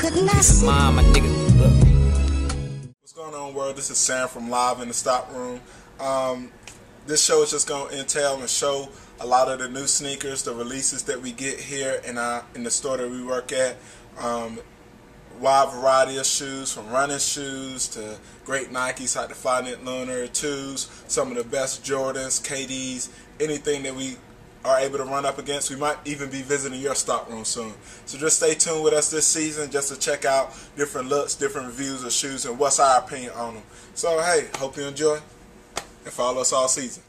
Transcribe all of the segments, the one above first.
Peace of mind, my nigga. What's going on, world? This is Sam from Live in the Stockroom. Um, this show is just going to entail and show a lot of the new sneakers, the releases that we get here in our in the store that we work at. Um, wide variety of shoes, from running shoes to great Nikes like the Flyknit Lunar 2s, some of the best Jordans, KDs, anything that we are able to run up against. We might even be visiting your stock room soon. So just stay tuned with us this season just to check out different looks, different reviews of shoes, and what's our opinion on them. So hey, hope you enjoy and follow us all season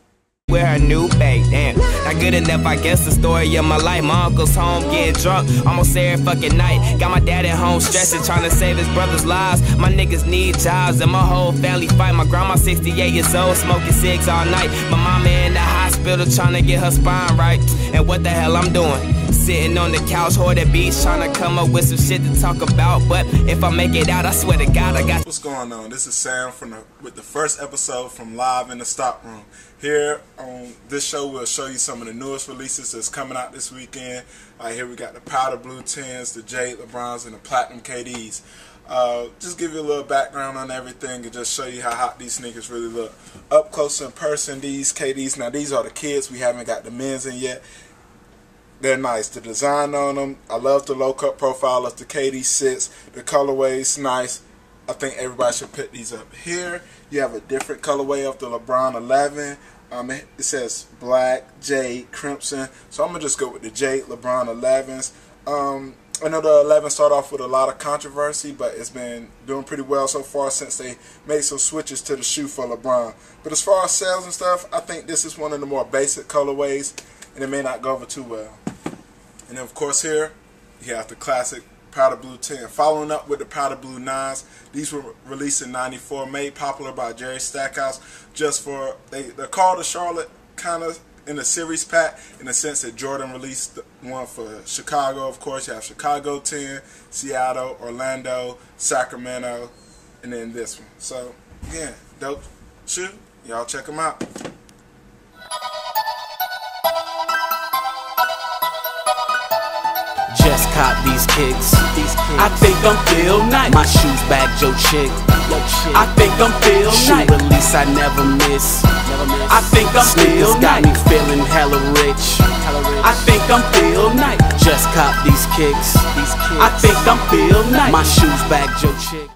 with a new babe. Damn, not good enough, I guess the story of my life. My uncle's home getting drunk almost every fucking night. Got my dad at home stressing, trying to save his brother's lives. My niggas need jobs and my whole family fight. My grandma 68 years old, smoking cigs all night. My mama and the hospital trying to get her spine right. And what the hell I'm doing? Sitting on the couch, or the beach, trying to come up with some shit to talk about. But if I make it out, I swear to God, I got. What's going on? This is Sam from the, with the first episode from Live in the Stockroom. Here on this show, we'll show you some of the newest releases that's coming out this weekend. Right here, we got the Powder Blue 10s, the Jade LeBrons, and the Platinum KDs. Uh, just give you a little background on everything and just show you how hot these sneakers really look. Up close in person, these KDs. Now, these are the kids. We haven't got the men's in yet. They're nice. The design on them, I love the low cut profile of the KD6. The colorway's nice. I think everybody should pick these up. Here, you have a different colorway of the LeBron 11. Um, it, says black, jade, crimson. So I'm going to just go with the jade LeBron 11s. Um, I know the 11 started off with a lot of controversy, but it's been doing pretty well so far since they made some switches to the shoe for LeBron. But as far as sales and stuff, I think this is one of the more basic colorways, and it may not go over too well. And then, of course, here you have the classic Powder Blue 10. Following up with the Powder Blue 9s, these were released in 94, made popular by Jerry Stackhouse just for, they, they're called the Charlotte kind of in the series pack in the sense that Jordan released one for Chicago. Of course, you have Chicago 10, Seattle, Orlando, Sacramento, and then this one. So, again, dope shoe. Y'all check them out. Cop these kicks. I think I'm feel nice. My shoes back, Joe Chick. I think I'm feel nice. Shoe release I never miss. I think I'm feel got me feeling hella rich. I think I'm feel nice. Just cop these kicks. I think I'm feel nice. My shoes back, Joe Chick.